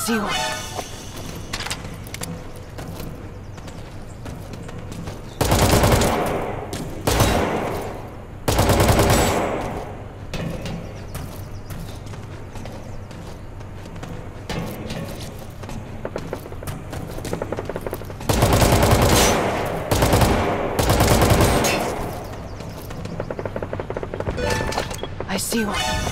See one. See one.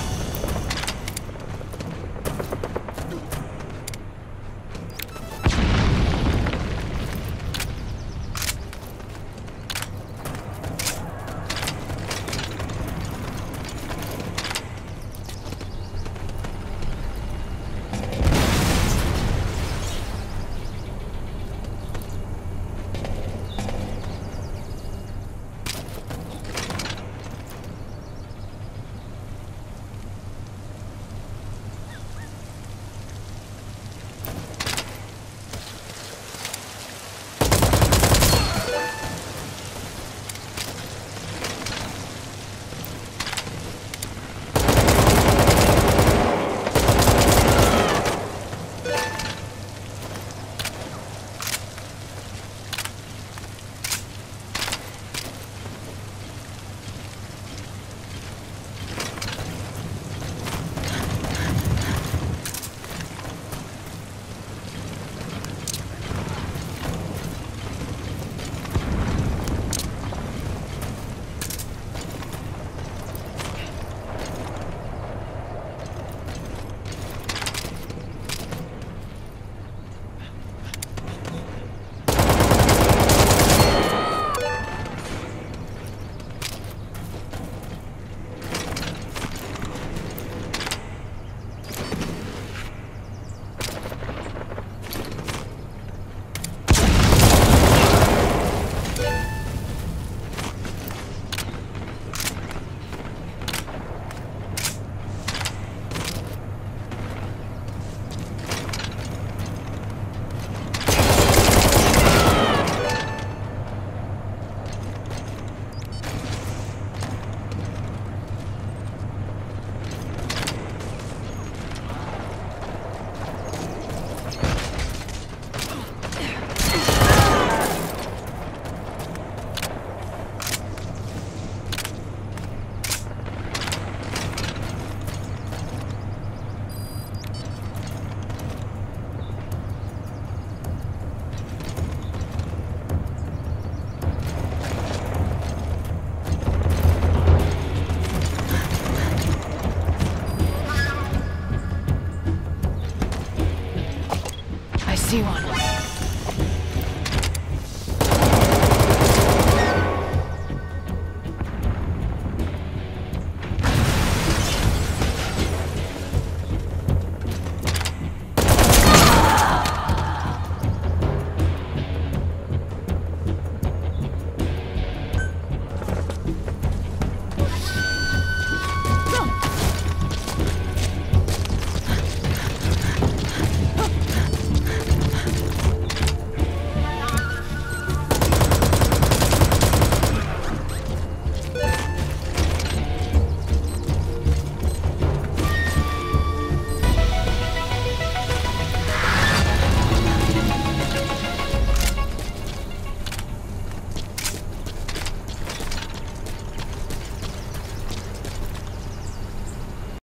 See one.